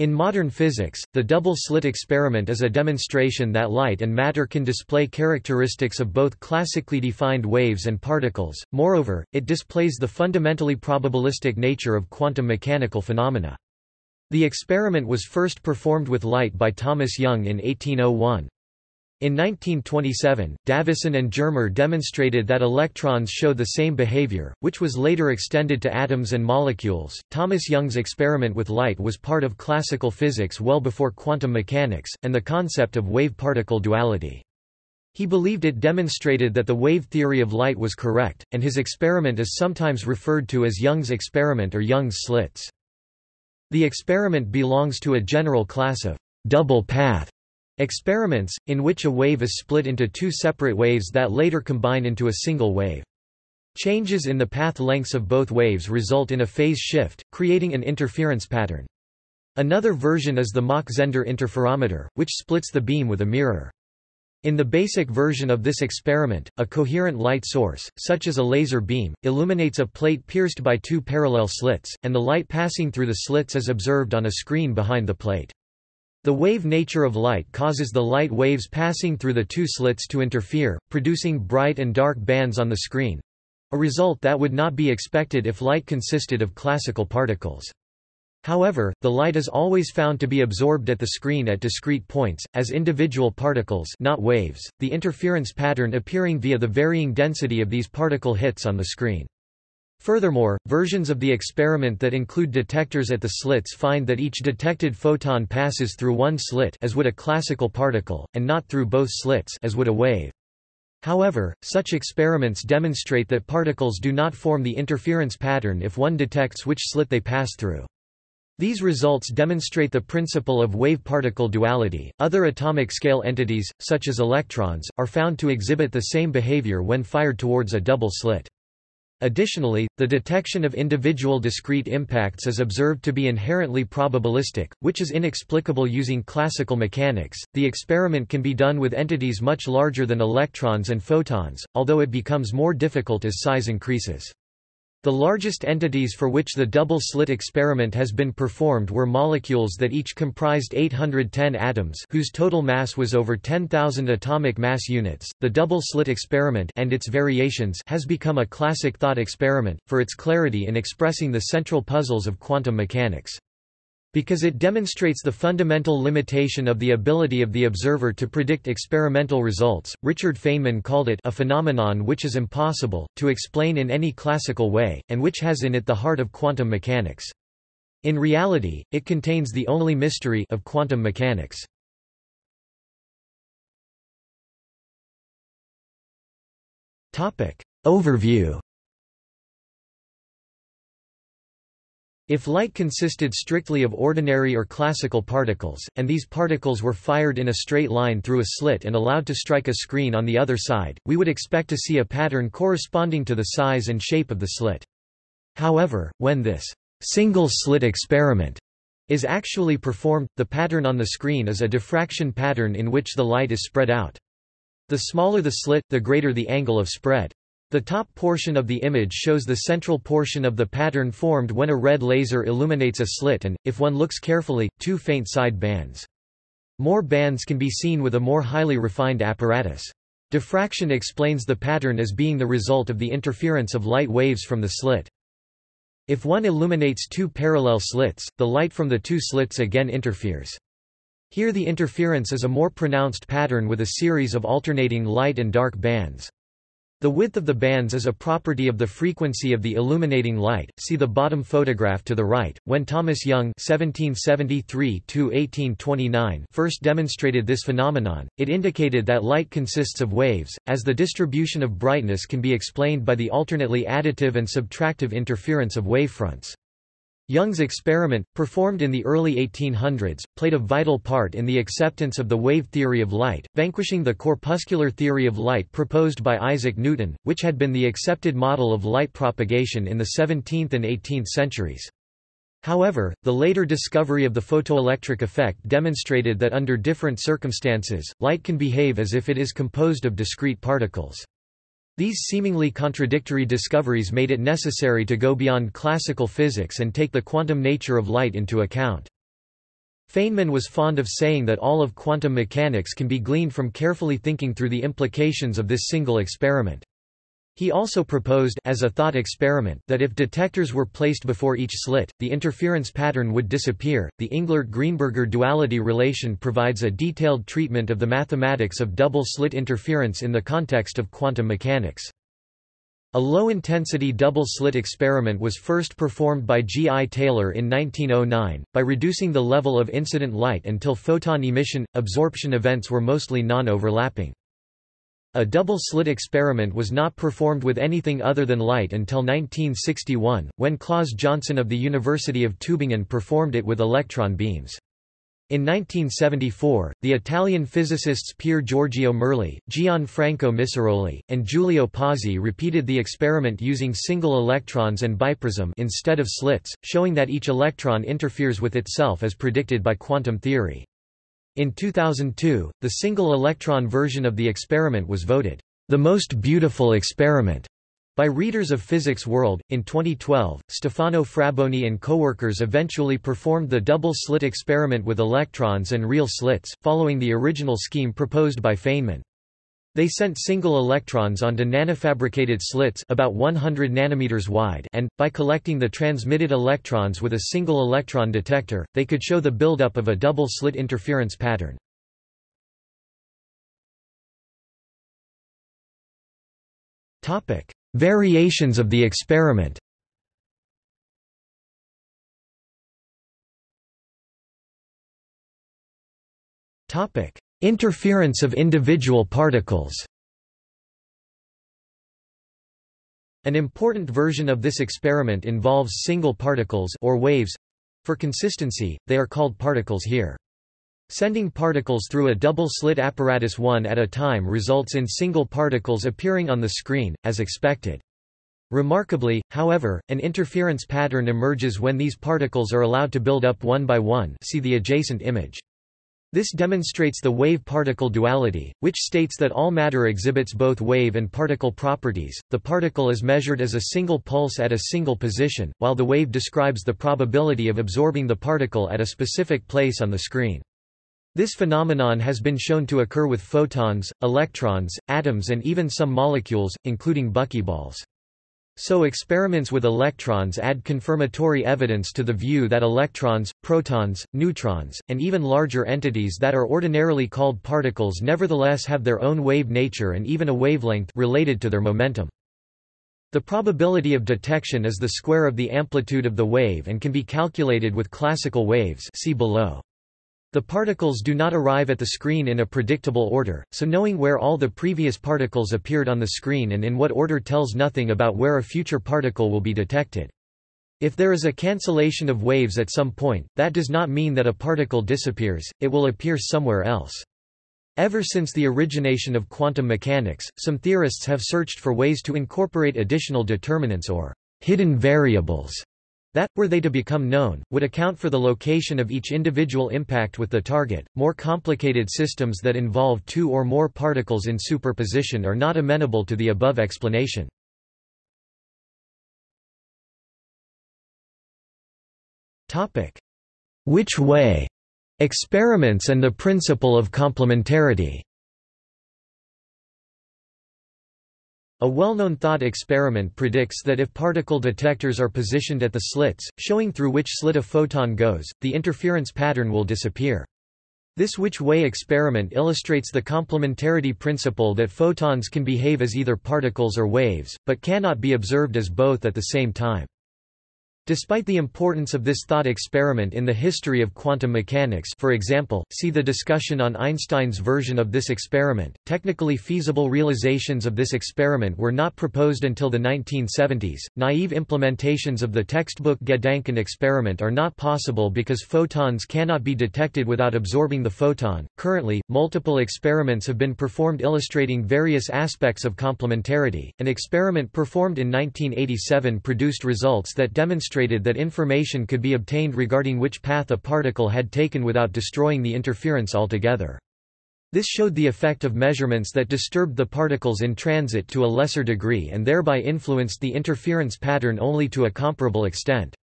In modern physics, the double-slit experiment is a demonstration that light and matter can display characteristics of both classically defined waves and particles, moreover, it displays the fundamentally probabilistic nature of quantum mechanical phenomena. The experiment was first performed with light by Thomas Young in 1801. In 1927, Davisson and Germer demonstrated that electrons show the same behavior, which was later extended to atoms and molecules. Thomas Young's experiment with light was part of classical physics well before quantum mechanics, and the concept of wave particle duality. He believed it demonstrated that the wave theory of light was correct, and his experiment is sometimes referred to as Young's experiment or Young's slits. The experiment belongs to a general class of double path Experiments, in which a wave is split into two separate waves that later combine into a single wave. Changes in the path lengths of both waves result in a phase shift, creating an interference pattern. Another version is the Mach-Zehnder interferometer, which splits the beam with a mirror. In the basic version of this experiment, a coherent light source, such as a laser beam, illuminates a plate pierced by two parallel slits, and the light passing through the slits is observed on a screen behind the plate. The wave nature of light causes the light waves passing through the two slits to interfere, producing bright and dark bands on the screen—a result that would not be expected if light consisted of classical particles. However, the light is always found to be absorbed at the screen at discrete points, as individual particles not waves, the interference pattern appearing via the varying density of these particle hits on the screen. Furthermore, versions of the experiment that include detectors at the slits find that each detected photon passes through one slit as would a classical particle, and not through both slits as would a wave. However, such experiments demonstrate that particles do not form the interference pattern if one detects which slit they pass through. These results demonstrate the principle of wave-particle duality. Other atomic scale entities, such as electrons, are found to exhibit the same behavior when fired towards a double slit. Additionally, the detection of individual discrete impacts is observed to be inherently probabilistic, which is inexplicable using classical mechanics. The experiment can be done with entities much larger than electrons and photons, although it becomes more difficult as size increases. The largest entities for which the double-slit experiment has been performed were molecules that each comprised 810 atoms whose total mass was over 10,000 atomic mass units. The double-slit experiment and its variations has become a classic thought experiment, for its clarity in expressing the central puzzles of quantum mechanics. Because it demonstrates the fundamental limitation of the ability of the observer to predict experimental results, Richard Feynman called it a phenomenon which is impossible, to explain in any classical way, and which has in it the heart of quantum mechanics. In reality, it contains the only mystery of quantum mechanics. Overview If light consisted strictly of ordinary or classical particles, and these particles were fired in a straight line through a slit and allowed to strike a screen on the other side, we would expect to see a pattern corresponding to the size and shape of the slit. However, when this single-slit experiment is actually performed, the pattern on the screen is a diffraction pattern in which the light is spread out. The smaller the slit, the greater the angle of spread. The top portion of the image shows the central portion of the pattern formed when a red laser illuminates a slit and, if one looks carefully, two faint side bands. More bands can be seen with a more highly refined apparatus. Diffraction explains the pattern as being the result of the interference of light waves from the slit. If one illuminates two parallel slits, the light from the two slits again interferes. Here the interference is a more pronounced pattern with a series of alternating light and dark bands. The width of the bands is a property of the frequency of the illuminating light. See the bottom photograph to the right. When Thomas Young (1773–1829) first demonstrated this phenomenon, it indicated that light consists of waves, as the distribution of brightness can be explained by the alternately additive and subtractive interference of wavefronts. Young's experiment, performed in the early 1800s, played a vital part in the acceptance of the wave theory of light, vanquishing the corpuscular theory of light proposed by Isaac Newton, which had been the accepted model of light propagation in the 17th and 18th centuries. However, the later discovery of the photoelectric effect demonstrated that under different circumstances, light can behave as if it is composed of discrete particles. These seemingly contradictory discoveries made it necessary to go beyond classical physics and take the quantum nature of light into account. Feynman was fond of saying that all of quantum mechanics can be gleaned from carefully thinking through the implications of this single experiment. He also proposed as a thought experiment that if detectors were placed before each slit, the interference pattern would disappear. The Englert-Greenberger duality relation provides a detailed treatment of the mathematics of double-slit interference in the context of quantum mechanics. A low-intensity double-slit experiment was first performed by G. I. Taylor in 1909, by reducing the level of incident light until photon emission-absorption events were mostly non-overlapping. A double-slit experiment was not performed with anything other than light until 1961, when Claus Jönsson of the University of Tübingen performed it with electron beams. In 1974, the Italian physicists Pier Giorgio Merli, Gianfranco Missiroli, and Giulio Pozzi repeated the experiment using single electrons and biprism instead of slits, showing that each electron interferes with itself as predicted by quantum theory. In 2002, the single-electron version of the experiment was voted, "...the most beautiful experiment." By readers of Physics World, in 2012, Stefano Frabboni and co-workers eventually performed the double-slit experiment with electrons and real slits, following the original scheme proposed by Feynman. They sent single electrons onto nanofabricated slits about 100 nanometers wide and, by collecting the transmitted electrons with a single electron detector, they could show the buildup of a double-slit interference pattern. Variations of the experiment Topic: Interference of individual particles An important version of this experiment involves single particles or waves. For consistency, they are called particles here. Sending particles through a double-slit apparatus one at a time results in single particles appearing on the screen, as expected. Remarkably, however, an interference pattern emerges when these particles are allowed to build up one by one see the adjacent image. This demonstrates the wave-particle duality, which states that all matter exhibits both wave and particle properties. The particle is measured as a single pulse at a single position, while the wave describes the probability of absorbing the particle at a specific place on the screen. This phenomenon has been shown to occur with photons, electrons, atoms and even some molecules, including buckyballs. So experiments with electrons add confirmatory evidence to the view that electrons, protons, neutrons, and even larger entities that are ordinarily called particles nevertheless have their own wave nature and even a wavelength related to their momentum. The probability of detection is the square of the amplitude of the wave and can be calculated with classical waves see below. The particles do not arrive at the screen in a predictable order, so knowing where all the previous particles appeared on the screen and in what order tells nothing about where a future particle will be detected. If there is a cancellation of waves at some point, that does not mean that a particle disappears, it will appear somewhere else. Ever since the origination of quantum mechanics, some theorists have searched for ways to incorporate additional determinants or hidden variables that, were they to become known, would account for the location of each individual impact with the target. More complicated systems that involve two or more particles in superposition are not amenable to the above explanation. Topic: Which way? Experiments and the principle of complementarity. A well-known thought experiment predicts that if particle detectors are positioned at the slits, showing through which slit a photon goes, the interference pattern will disappear. This which-way experiment illustrates the complementarity principle that photons can behave as either particles or waves, but cannot be observed as both at the same time. Despite the importance of this thought experiment in the history of quantum mechanics for example, see the discussion on Einstein's version of this experiment, technically feasible realizations of this experiment were not proposed until the 1970s. Naive implementations of the textbook Gedanken experiment are not possible because photons cannot be detected without absorbing the photon. Currently, multiple experiments have been performed illustrating various aspects of complementarity. An experiment performed in 1987 produced results that demonstrate demonstrated that information could be obtained regarding which path a particle had taken without destroying the interference altogether. This showed the effect of measurements that disturbed the particles in transit to a lesser degree and thereby influenced the interference pattern only to a comparable extent.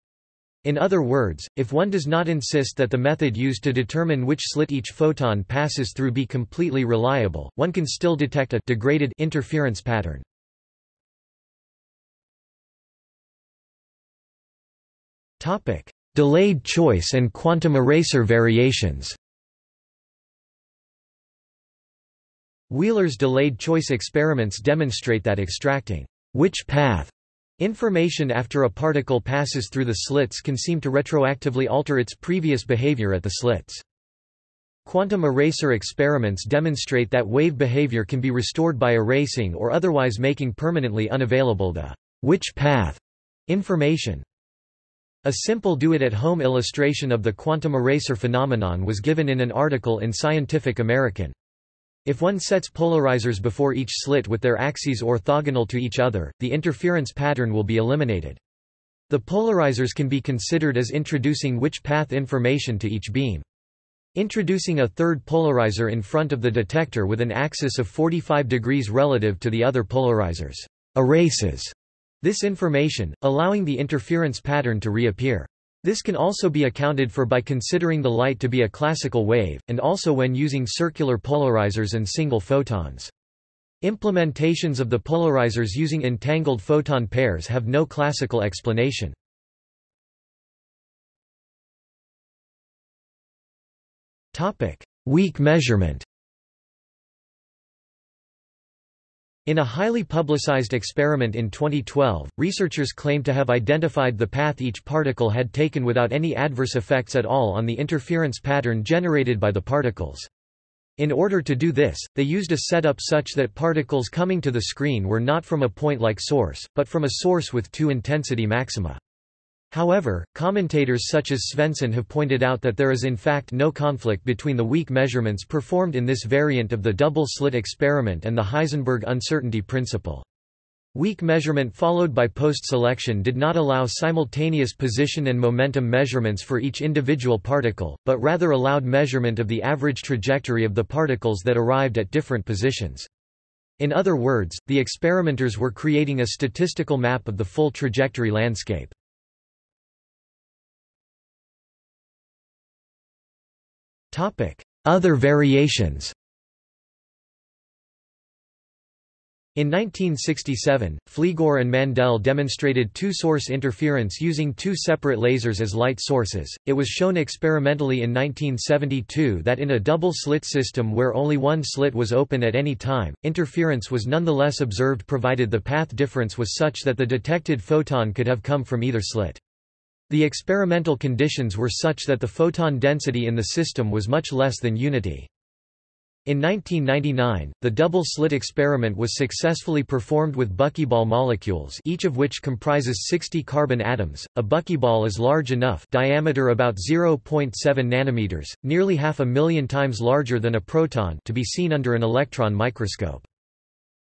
In other words, if one does not insist that the method used to determine which slit each photon passes through be completely reliable, one can still detect a degraded interference pattern. Topic: Delayed choice and quantum eraser variations. Wheeler's delayed choice experiments demonstrate that extracting which path Information after a particle passes through the slits can seem to retroactively alter its previous behavior at the slits. Quantum eraser experiments demonstrate that wave behavior can be restored by erasing or otherwise making permanently unavailable the which path information. A simple do-it-at-home illustration of the quantum eraser phenomenon was given in an article in Scientific American. If one sets polarizers before each slit with their axes orthogonal to each other, the interference pattern will be eliminated. The polarizers can be considered as introducing which path information to each beam. Introducing a third polarizer in front of the detector with an axis of 45 degrees relative to the other polarizers erases this information, allowing the interference pattern to reappear. This can also be accounted for by considering the light to be a classical wave, and also when using circular polarizers and single photons. Implementations of the polarizers using entangled photon pairs have no classical explanation. Weak measurement In a highly publicized experiment in 2012, researchers claimed to have identified the path each particle had taken without any adverse effects at all on the interference pattern generated by the particles. In order to do this, they used a setup such that particles coming to the screen were not from a point-like source, but from a source with two intensity maxima. However, commentators such as Svensson have pointed out that there is in fact no conflict between the weak measurements performed in this variant of the double-slit experiment and the Heisenberg uncertainty principle. Weak measurement followed by post-selection did not allow simultaneous position and momentum measurements for each individual particle, but rather allowed measurement of the average trajectory of the particles that arrived at different positions. In other words, the experimenters were creating a statistical map of the full trajectory landscape. Other variations In 1967, Pfleegor and Mandel demonstrated two-source interference using two separate lasers as light sources. It was shown experimentally in 1972 that in a double-slit system where only one slit was open at any time, interference was nonetheless observed provided the path difference was such that the detected photon could have come from either slit. The experimental conditions were such that the photon density in the system was much less than unity. In 1999, the double-slit experiment was successfully performed with buckyball molecules each of which comprises 60 carbon atoms. A buckyball is large enough diameter about 0.7 nanometers, nearly half a million times larger than a proton to be seen under an electron microscope.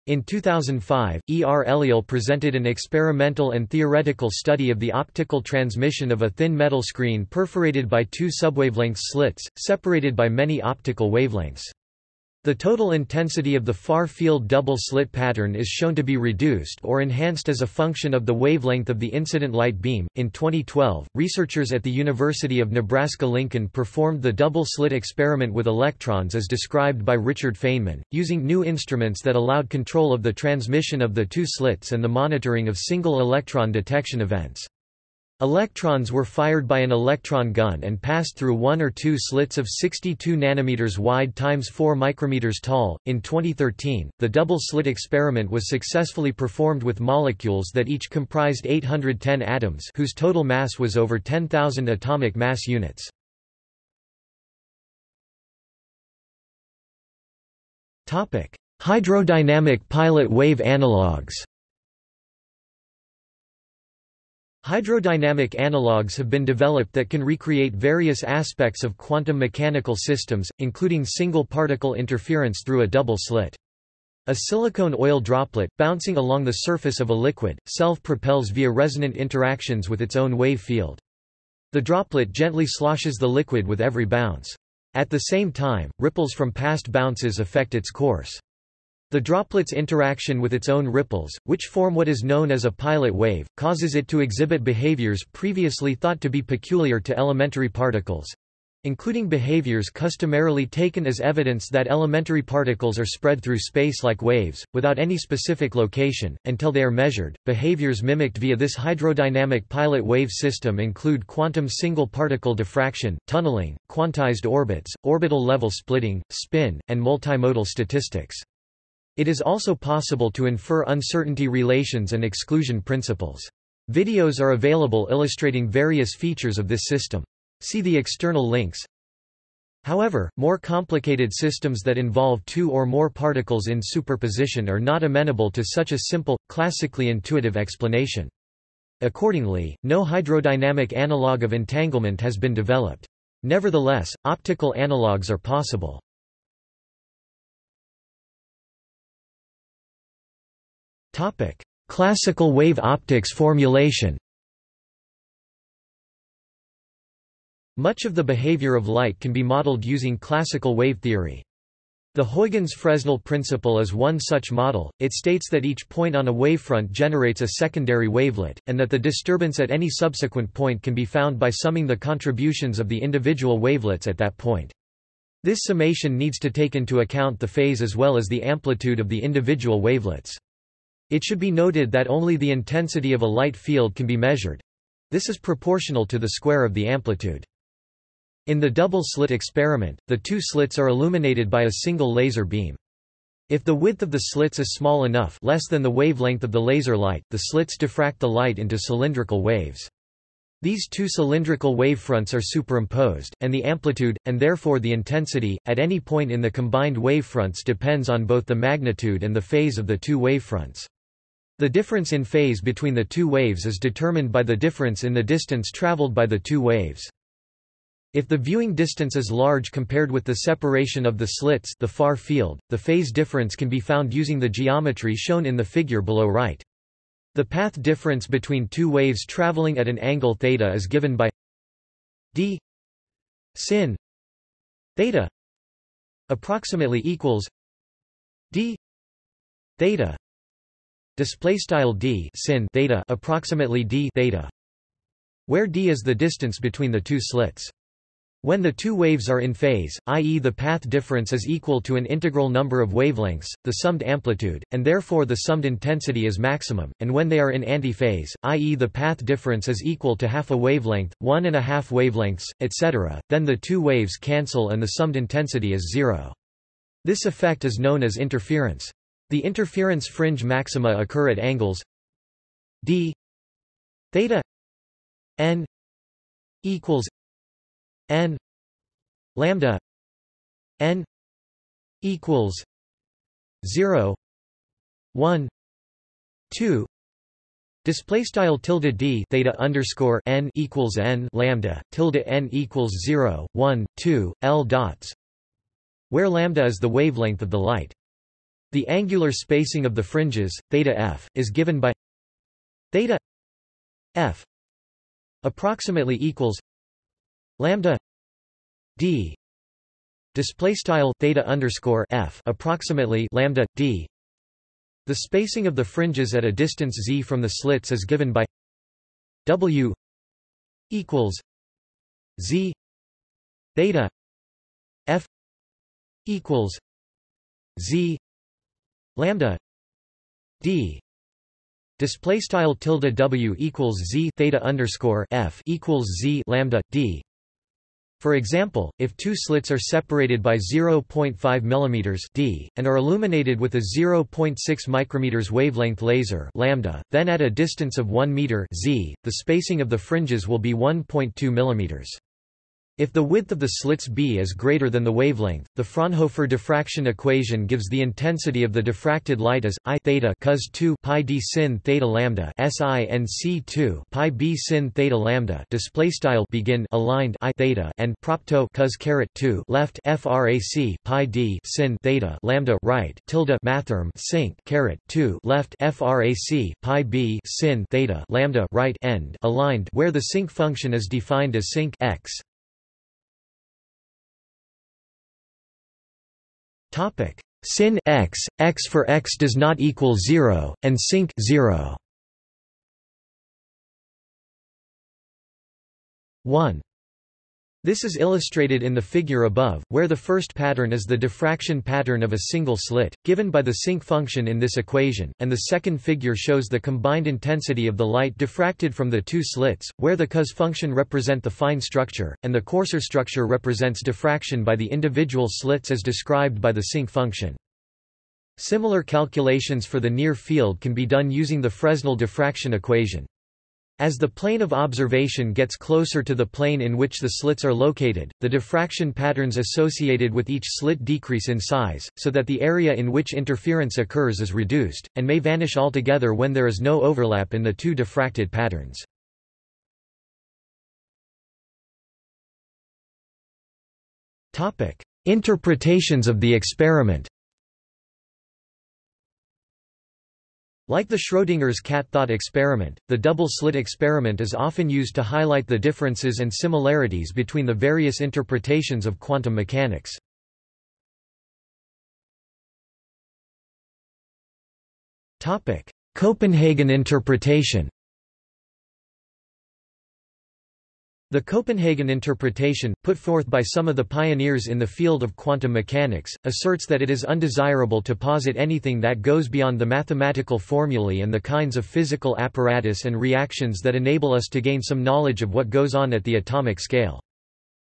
In 2005, E. R. Eliel presented an experimental and theoretical study of the optical transmission of a thin metal screen perforated by two subwavelength slits, separated by many optical wavelengths. The total intensity of the far-field double-slit pattern is shown to be reduced or enhanced as a function of the wavelength of the incident light beam. In 2012, researchers at the University of Nebraska-Lincoln performed the double-slit experiment with electrons as described by Richard Feynman, using new instruments that allowed control of the transmission of the two slits and the monitoring of single electron detection events. Electrons were fired by an electron gun and passed through one or two slits of 62 nanometers wide times 4 micrometers tall. In 2013, the double slit experiment was successfully performed with molecules that each comprised 810 atoms whose total mass was over 10,000 atomic mass units. Topic: Hydrodynamic pilot wave analogues. Hydrodynamic analogues have been developed that can recreate various aspects of quantum mechanical systems, including single-particle interference through a double slit. A silicone oil droplet, bouncing along the surface of a liquid, self-propels via resonant interactions with its own wave field. The droplet gently sloshes the liquid with every bounce. At the same time, ripples from past bounces affect its course. The droplet's interaction with its own ripples, which form what is known as a pilot wave, causes it to exhibit behaviors previously thought to be peculiar to elementary particles, including behaviors customarily taken as evidence that elementary particles are spread through space like waves, without any specific location, until they are measured. Behaviors mimicked via this hydrodynamic pilot wave system include quantum single particle diffraction, tunneling, quantized orbits, orbital level splitting, spin, and multimodal statistics. It is also possible to infer uncertainty relations and exclusion principles. Videos are available illustrating various features of this system. See the external links. However, more complicated systems that involve two or more particles in superposition are not amenable to such a simple, classically intuitive explanation. Accordingly, no hydrodynamic analog of entanglement has been developed. Nevertheless, optical analogues are possible. Classical wave optics formulation Much of the behavior of light can be modeled using classical wave theory. The Huygens-Fresnel principle is one such model, it states that each point on a wavefront generates a secondary wavelet, and that the disturbance at any subsequent point can be found by summing the contributions of the individual wavelets at that point. This summation needs to take into account the phase as well as the amplitude of the individual wavelets. It should be noted that only the intensity of a light field can be measured. This is proportional to the square of the amplitude. In the double-slit experiment, the two slits are illuminated by a single laser beam. If the width of the slits is small enough less than the wavelength of the laser light, the slits diffract the light into cylindrical waves. These two cylindrical wavefronts are superimposed, and the amplitude, and therefore the intensity, at any point in the combined wavefronts depends on both the magnitude and the phase of the two wavefronts. The difference in phase between the two waves is determined by the difference in the distance traveled by the two waves. If the viewing distance is large compared with the separation of the slits the far field, the phase difference can be found using the geometry shown in the figure below right. The path difference between two waves traveling at an angle theta is given by d sin theta approximately equals d theta display style d sin theta approximately d theta where d is the distance between the two slits when the two waves are in phase, i.e. the path difference is equal to an integral number of wavelengths, the summed amplitude, and therefore the summed intensity is maximum, and when they are in antiphase, i.e. the path difference is equal to half a wavelength, one and a half wavelengths, etc., then the two waves cancel and the summed intensity is zero. This effect is known as interference. The interference fringe maxima occur at angles d theta n equals n lambda n equals 0 1 2 Display style tilde d theta underscore n equals n lambda tilde n equals 0 1 2 l dots where lambda is the wavelength of the light. The angular spacing of the fringes theta f is given by theta f approximately equals lambda d display style theta underscore f approximately lambda d. The spacing of the fringes at a distance z from the slits is given by w equals z theta f equals z lambda d display style tilde w equals z theta underscore f equals z lambda d for example, if two slits are separated by 0.5 mm d, and are illuminated with a 0.6 micrometers wavelength laser lambda, then at a distance of 1 meter z, the spacing of the fringes will be 1.2 mm. If the width of the slits b is greater than the wavelength, the Fraunhofer diffraction equation gives the intensity of the diffracted light as I theta cos 2 pi d sin theta lambda sin c 2 pi b sin theta lambda display style begin aligned I theta and propto cos caret 2 left frac pi d sin theta lambda right tilde mathrm sinc caret 2 left frac pi b sin theta lambda right end aligned where the sinc function is defined as sinc x Topic: sin x, x for x does not equal 0, and sinc 0. 1. This is illustrated in the figure above, where the first pattern is the diffraction pattern of a single slit, given by the sinc function in this equation, and the second figure shows the combined intensity of the light diffracted from the two slits, where the cos function represent the fine structure, and the coarser structure represents diffraction by the individual slits as described by the sinc function. Similar calculations for the near field can be done using the Fresnel diffraction equation. As the plane of observation gets closer to the plane in which the slits are located, the diffraction patterns associated with each slit decrease in size, so that the area in which interference occurs is reduced, and may vanish altogether when there is no overlap in the two diffracted patterns. Interpretations of the experiment Like the Schrödinger's cat thought experiment, the double-slit experiment is often used to highlight the differences and similarities between the various interpretations of quantum mechanics. Copenhagen interpretation The Copenhagen interpretation, put forth by some of the pioneers in the field of quantum mechanics, asserts that it is undesirable to posit anything that goes beyond the mathematical formulae and the kinds of physical apparatus and reactions that enable us to gain some knowledge of what goes on at the atomic scale.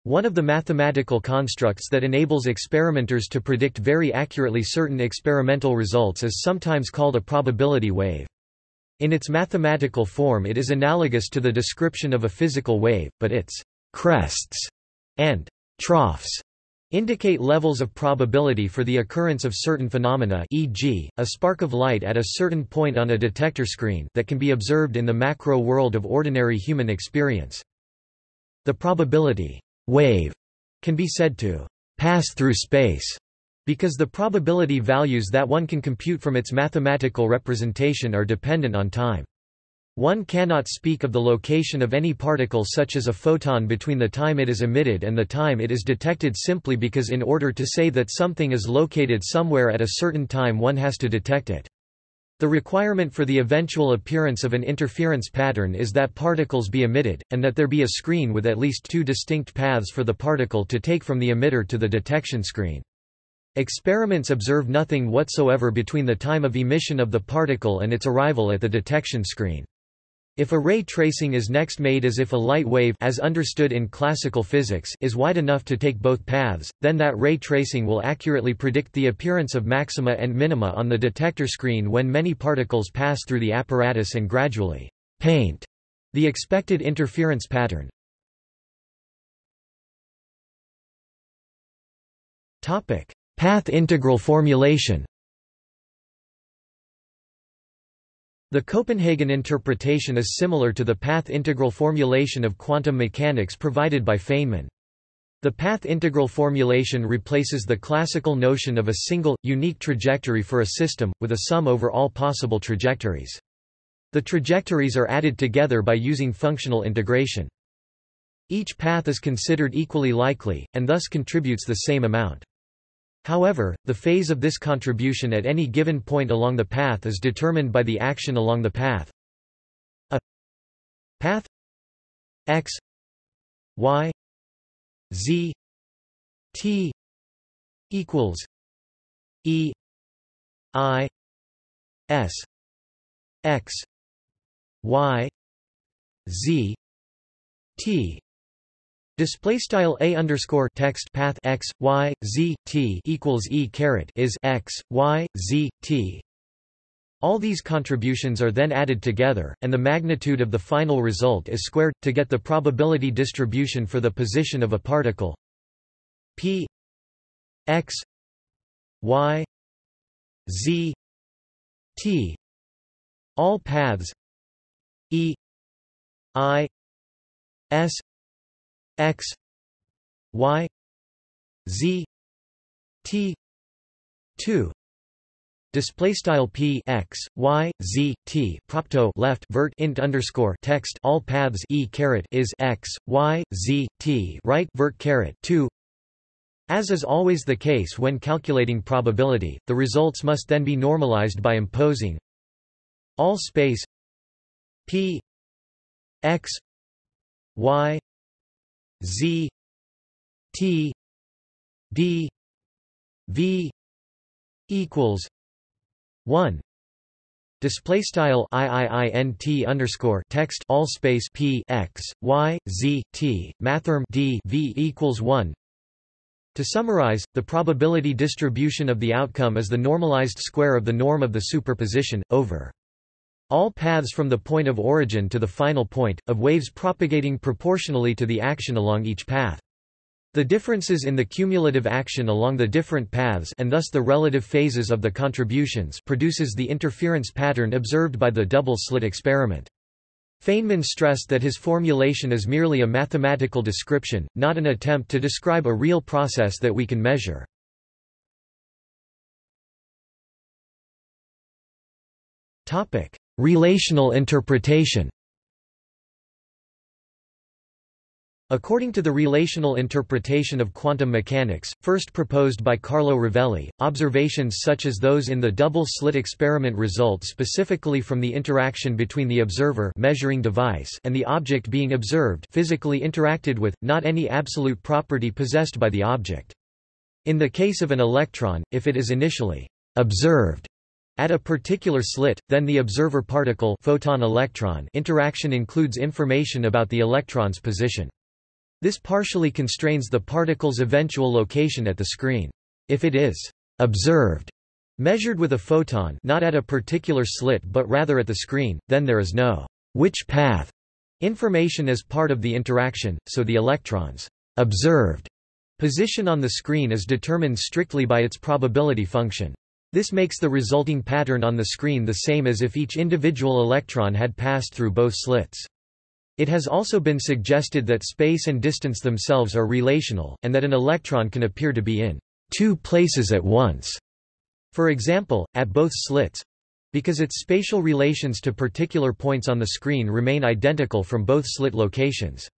One of the mathematical constructs that enables experimenters to predict very accurately certain experimental results is sometimes called a probability wave. In its mathematical form it is analogous to the description of a physical wave, but its crests and troughs indicate levels of probability for the occurrence of certain phenomena e.g., a spark of light at a certain point on a detector screen that can be observed in the macro world of ordinary human experience. The probability wave can be said to pass through space because the probability values that one can compute from its mathematical representation are dependent on time. One cannot speak of the location of any particle such as a photon between the time it is emitted and the time it is detected simply because in order to say that something is located somewhere at a certain time one has to detect it. The requirement for the eventual appearance of an interference pattern is that particles be emitted, and that there be a screen with at least two distinct paths for the particle to take from the emitter to the detection screen. Experiments observe nothing whatsoever between the time of emission of the particle and its arrival at the detection screen. If a ray tracing is next made as if a light wave as understood in classical physics is wide enough to take both paths, then that ray tracing will accurately predict the appearance of maxima and minima on the detector screen when many particles pass through the apparatus and gradually paint the expected interference pattern. Topic: Path integral formulation The Copenhagen interpretation is similar to the path integral formulation of quantum mechanics provided by Feynman. The path integral formulation replaces the classical notion of a single, unique trajectory for a system, with a sum over all possible trajectories. The trajectories are added together by using functional integration. Each path is considered equally likely, and thus contributes the same amount. However, the phase of this contribution at any given point along the path is determined by the action along the path. A path x y z t equals e i s x y z t Display style a underscore text path x y z t equals e caret is x y z t. All these contributions are then added together, and the magnitude of the final result is squared to get the probability distribution for the position of a particle. P x y z t. All paths e i s x y z t 2 display style p x y z t propto left vert int underscore text all paths e caret is x y z t right vert caret 2 As is always the case when calculating probability, the results must then be normalized by imposing all space p x y z t d v equals 1 Display style iiint underscore text all space p x y z t mathrm d v equals one. To summarize, the probability distribution of the outcome is the normalized square of the norm of the superposition over all paths from the point of origin to the final point of waves propagating proportionally to the action along each path. The differences in the cumulative action along the different paths and thus the relative phases of the contributions produces the interference pattern observed by the double-slit experiment. Feynman stressed that his formulation is merely a mathematical description, not an attempt to describe a real process that we can measure. Relational interpretation According to the relational interpretation of quantum mechanics, first proposed by Carlo Rovelli, observations such as those in the double-slit experiment result specifically from the interaction between the observer measuring device and the object being observed physically interacted with, not any absolute property possessed by the object. In the case of an electron, if it is initially observed at a particular slit, then the observer particle photon-electron interaction includes information about the electron's position. This partially constrains the particle's eventual location at the screen. If it is observed, measured with a photon not at a particular slit but rather at the screen, then there is no which path information as part of the interaction, so the electron's observed position on the screen is determined strictly by its probability function. This makes the resulting pattern on the screen the same as if each individual electron had passed through both slits. It has also been suggested that space and distance themselves are relational, and that an electron can appear to be in two places at once. For example, at both slits because its spatial relations to particular points on the screen remain identical from both slit locations.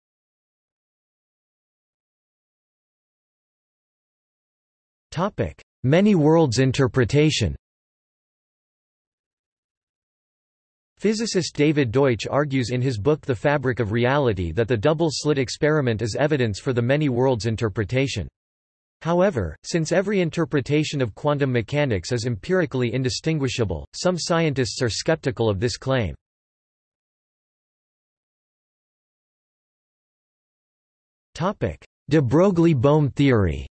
Many worlds interpretation Physicist David Deutsch argues in his book The Fabric of Reality that the double-slit experiment is evidence for the many worlds interpretation. However, since every interpretation of quantum mechanics is empirically indistinguishable, some scientists are skeptical of this claim. De Broglie-Bohm theory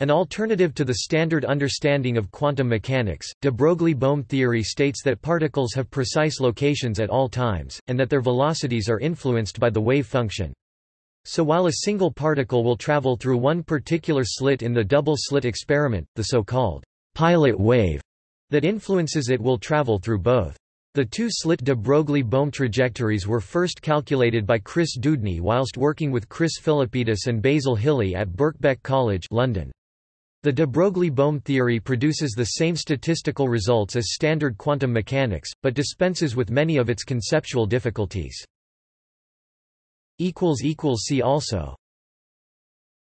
An alternative to the standard understanding of quantum mechanics, de Broglie-Bohm theory states that particles have precise locations at all times, and that their velocities are influenced by the wave function. So while a single particle will travel through one particular slit in the double-slit experiment, the so-called pilot wave that influences it will travel through both. The two-slit de Broglie-Bohm trajectories were first calculated by Chris Dewdney whilst working with Chris Philippidis and Basil Hiley at Birkbeck College London. The de Broglie-Bohm theory produces the same statistical results as standard quantum mechanics, but dispenses with many of its conceptual difficulties. See also